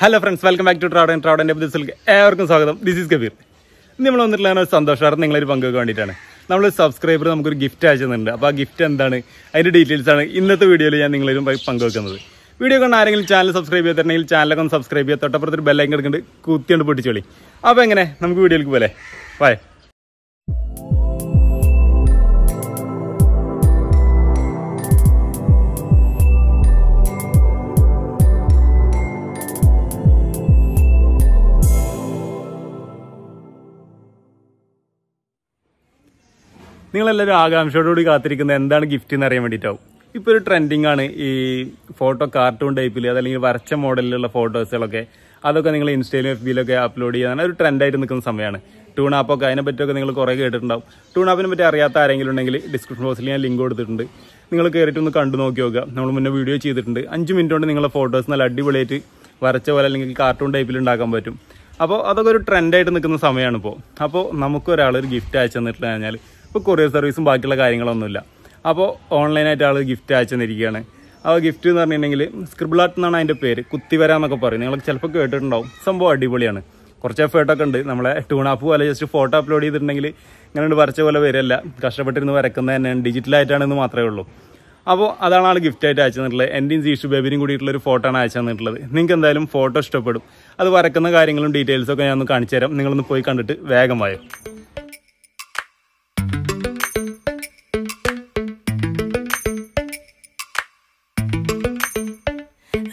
Hello friends welcome back to ട്രാവൻ ട്രാവഡ് എപ്പിസോഡിലേക്ക് ഏവർക്കും സ്വാഗതം. ദിസ് ഈസ് കബീർ ഇന്ന് നമ്മൾ വന്നിട്ടുള്ള ഒരു നിങ്ങളൊരു പങ്കുവെക്കാൻ വേണ്ടിയിട്ടാണ്. നമ്മൾ സബ്സ്ക്രൈബർ നമുക്കൊരു ഗിഫ്റ്റ് അയച്ചിട്ടുണ്ട്. അപ്പോൾ ആ ഗിഫ്റ്റ് എന്താണ്? അതിന്റെ ഡീറ്റെയിൽസ് ആണ് ഇന്നത്തെ വീഡിയോയിൽ ഞാൻ നിങ്ങളൊരു പങ്കുവെക്കുന്നത്. വീഡിയോ കണ്ട് ആരെങ്കിലും ചാനൽ സബ്സ്ക്രൈബ് ചെയ്തിട്ടുണ്ടെങ്കിൽ ചാനലൊക്കെ ഒന്ന് സബ്സ്ക്രൈബ് ചെയ്യുക. തൊട്ടപ്പുറത്ത് ഒരു ബെല്ലൈക്കൻ എടുക്കുന്നുണ്ട്. കുത്തിയുണ്ട് പൊട്ടിച്ചോളി. അപ്പോൾ എങ്ങനെ? നമുക്ക് വീഡിയോയിലേക്ക് പോലെ ബൈ നിങ്ങളെല്ലാവരും ആകാംക്ഷയോടുകൂടി കാത്തിരിക്കുന്ന എന്താണ് ഗിഫ്റ്റ് എന്ന് അറിയാൻ വേണ്ടിയിട്ടാവും. ഇപ്പോൾ ഒരു ട്രെൻഡിങ് ആണ് ഈ ഫോട്ടോ കാർട്ടൂൺ ടൈപ്പിൽ അതല്ലെങ്കിൽ വരച്ച മോഡലിലുള്ള ഫോട്ടോസുകളൊക്കെ അതൊക്കെ നിങ്ങൾ ഇൻസ്റ്റയിലും എഫ് ബിയിലൊക്കെ അപ്ലോഡ് ചെയ്യാൻ ഒരു ട്രെൻഡായിട്ട് നിൽക്കുന്ന സമയമാണ്. ടൂൺ ആപ്പൊക്കെ അതിനെ പറ്റിയൊക്കെ നിങ്ങൾ കുറേ കേട്ടിട്ടുണ്ടാവും. ടൂൺ ആപ്പിനെ പറ്റി അറിയാത്ത ആരെങ്കിലും ഉണ്ടെങ്കിൽ ഡിസ്ക്രിപ്ഷൻ ബോക്സിൽ ഞാൻ ലിങ്ക് കൊടുത്തിട്ടുണ്ട്. നിങ്ങൾ കയറിയിട്ട് ഒന്ന് കണ്ടു നോക്കി നോക്കുക. നമ്മൾ മുന്നേ വീഡിയോ ചെയ്തിട്ടുണ്ട്. അഞ്ച് മിനിറ്റ് കൊണ്ട് നിങ്ങളെ ഫോട്ടോസ് നല്ല അടിപൊളിയായിട്ട് വരച്ച പോലെ അല്ലെങ്കിൽ കാർട്ടൂൺ ടൈപ്പിൽ ഉണ്ടാക്കാൻ പറ്റും. അപ്പോൾ അതൊക്കെ ഒരു ട്രെൻഡായിട്ട് നിൽക്കുന്ന സമയമാണ് ഇപ്പോൾ അപ്പോൾ നമുക്കൊരാൾ ഒരു ഗിഫ്റ്റ് അയച്ചു തന്നിട്ട് കഴിഞ്ഞാൽ ഇപ്പോൾ കൊറിയർ സർവീസും ബാക്കിയുള്ള കാര്യങ്ങളൊന്നുമില്ല. അപ്പോൾ ഓൺലൈനായിട്ട് ആൾ ഗിഫ്റ്റ് അയച്ചു തന്നിരിക്കുകയാണ് ആ ഗിഫ്റ്റ് എന്ന് പറഞ്ഞിട്ടുണ്ടെങ്കിൽ സ്ക്രിബിൾ ആർട്ട് എന്നാണ് അതിന്റെ പേര്. കുത്തിവര എന്നൊക്കെ പറയും. നിങ്ങൾ ചിലപ്പോൾ കേട്ടിട്ടുണ്ടാവും. സംഭവം അടിപൊളിയാണ്. കുറച്ച് എഫേർട്ടൊക്കെ ഉണ്ട്. നമ്മളെ ടൂണാപ്പ് പോലെ ജസ്റ്റ് ഫോട്ടോ അപ്ലോഡ് ചെയ്തിട്ടുണ്ടെങ്കിൽ ഇങ്ങനെ വരച്ച പോലെ വരില്ല കഷ്ടപ്പെട്ടിരുന്ന് വരക്കുന്നത് തന്നെയാണ്. ഡിജിറ്റലായിട്ടാണെന്ന് മാത്രമേ ഉള്ളൂ. അപ്പോൾ അതാണ് ആൾ ഗിഫ്റ്റ് ആയിട്ട് അയച്ചു തന്നിട്ടുള്ളത്. എന്റെയും ജീഷു ബേബിനും കൂടിയിട്ടുള്ള ഒരു ഫോട്ടോ ആണ് അയച്ചു തന്നിട്ടുള്ളത്. നിങ്ങൾക്ക് എന്തായാലും ഫോട്ടോ ഇഷ്ടപ്പെടും. അത് വരക്കുന്ന കാര്യങ്ങളും ഡീറ്റെയിൽസൊക്കെ ഞാൻ ഒന്ന് കാണിച്ചു തരാം. നിങ്ങളൊന്ന് പോയി കണ്ടിട്ട് വേഗം വായോ.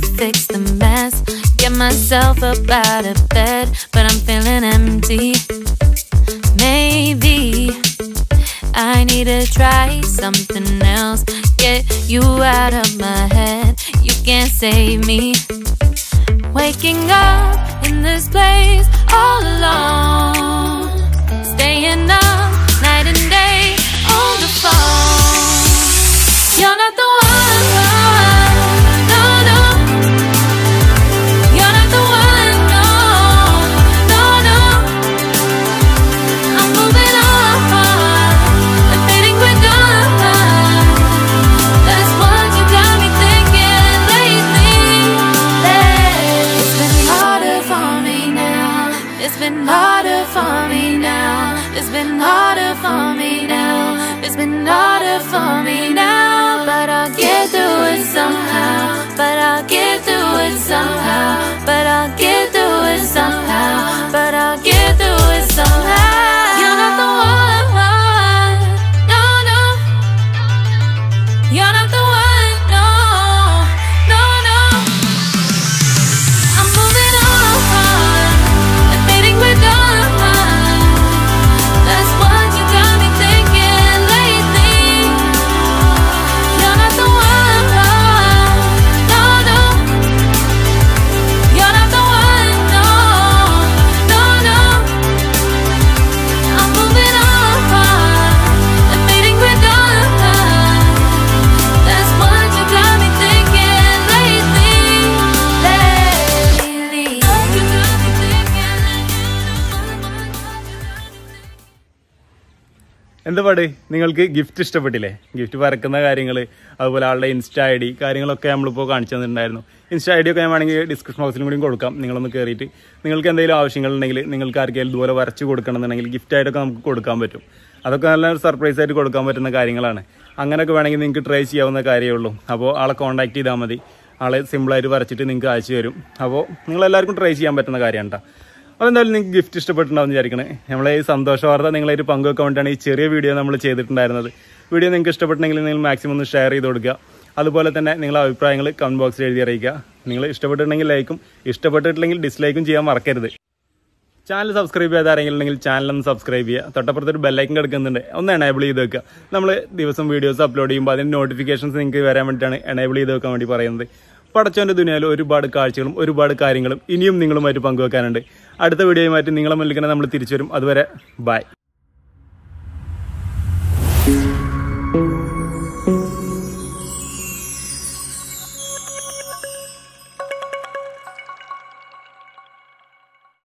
fix the mess, get myself up out of bed, but I'm feeling empty. Maybe I need to try something else. Get you out of my head. You can't save me. Waking up in this place all alone. Staying up night and day on the phone. It's been harder for me now. It's been harder for me now. It's been harder for me now. But I'll get through it somehow. But I'll get through it somehow. But I'll get through it somehow. But I'll get through it somehow. You're not the one. No, no. You're not the one. എന്താ പാട്? നിങ്ങൾക്ക് gift ഇഷ്ടപ്പെട്ടില്ലേ? Gift വരക്കുന്ന കാര്യങ്ങൾ അതുപോലെ ആളുടെ insta I D കാര്യങ്ങളൊക്കെ നമ്മളിപ്പോൾ കാണിച്ചു തന്നിട്ടുണ്ടായിരുന്നു. ഇൻസ്റ്റ ഐ ഡി ഒക്കെ ഞാൻ വേണമെങ്കിൽ ഡിസ്ക്രിപ്ഷൻ ബോക്സിലും കൂടി കൊടുക്കാം. നിങ്ങളൊന്ന് കയറിയിട്ട് നിങ്ങൾക്ക് എന്തെങ്കിലും ആവശ്യങ്ങളുണ്ടെങ്കിൽ നിങ്ങൾക്ക് ആർക്കെങ്കിലും ഇതുപോലെ വരച്ച് കൊടുക്കണമെന്നുണ്ടെങ്കിൽ ഗിഫ്റ്റ് ആയിട്ടൊക്കെ നമുക്ക് കൊടുക്കാൻ പറ്റും. അതൊക്കെ നല്ല സർപ്രൈസ് ആയിട്ട് കൊടുക്കാൻ പറ്റുന്ന കാര്യങ്ങളാണ്. അങ്ങനെയൊക്കെ വേണമെങ്കിൽ നിങ്ങൾക്ക് ട്രൈ ചെയ്യാവുന്ന കാര്യമേ ഉള്ളൂ. അപ്പോൾ ആളെ കോൺടാക്ട് ചെയ്താൽ മതി. ആളെ സിമ്പിളായിട്ട് വരച്ചിട്ട് നിങ്ങൾക്ക് അയച്ചു തരും. അപ്പോൾ നിങ്ങളെല്ലാവർക്കും ട്രൈ ചെയ്യാൻ പറ്റുന്ന കാര്യമാണ് കേട്ടോ അപ്പോൾ എന്തായാലും നിങ്ങൾക്ക് ഗിഫ്റ്റ് ഇഷ്ടപ്പെട്ടിട്ടുണ്ടാവും വിചാരിക്കണേ. നമ്മളെ ഈ സന്തോഷ വാർത്ത നിങ്ങളായിട്ട് പങ്കുവെക്കാൻ വേണ്ടിയാണ് ഈ ചെറിയ വീഡിയോ നമ്മൾ ചെയ്തിട്ടുണ്ടായിരുന്നത്. വീഡിയോ നിങ്ങൾക്ക് ഇഷ്ടപ്പെട്ടെങ്കിൽ നിങ്ങൾ മാക്സിമം ഒന്ന് ഷെയർ ചെയ്ത് കൊടുക്കുക. അതുപോലെ തന്നെ നിങ്ങളുടെ അഭിപ്രായങ്ങൾ കമന്റ് ബോക്സിൽ എഴുതി അറിയിക്കുക. നിങ്ങൾ ഇഷ്ടപ്പെട്ടിട്ടുണ്ടെങ്കിൽ ലൈക്കും ഇഷ്ടപ്പെട്ടിട്ടില്ലെങ്കിൽ ഡിസ്ലൈക്കും ചെയ്യാൻ മറക്കരുത്. ചാനൽ സബ്സ്ക്രൈബ് ചെയ്ത ആരെങ്കിലും ഉണ്ടെങ്കിൽ ചാനൽ ഒന്ന് സബ്സ്ക്രൈബ് ചെയ്യുക. തൊട്ടപ്പുറത്ത് ഒരു ബെല്ലൈക്കൻ കിടക്കുന്നുണ്ട് ഒന്ന് എനേബിൾ ചെയ്ത് വെക്കുക. നമ്മൾ ദിവസം വീഡിയോസ് അപ്ലോഡ് ചെയ്യുമ്പോൾ അതിന്റെ നോട്ടിഫിക്കേഷൻസ് നിങ്ങൾക്ക് വരാൻ വേണ്ടിയിട്ടാണ് എനേബിൾ ചെയ്ത് വെക്കാൻ വേണ്ടി പറയുന്നത്. പടച്ചോന്റെ ദുനിയാൽ ഒരുപാട് കാഴ്ചകളും ഒരുപാട് കാര്യങ്ങളും ഇനിയും നിങ്ങളുമായിട്ട് പങ്കുവെക്കാനുണ്ട്. അടുത്ത വീഡിയോയുമായിട്ട് നിങ്ങളെ മുന്നിൽ നമ്മൾ തിരിച്ചു വരും. അതുവരെ ബൈ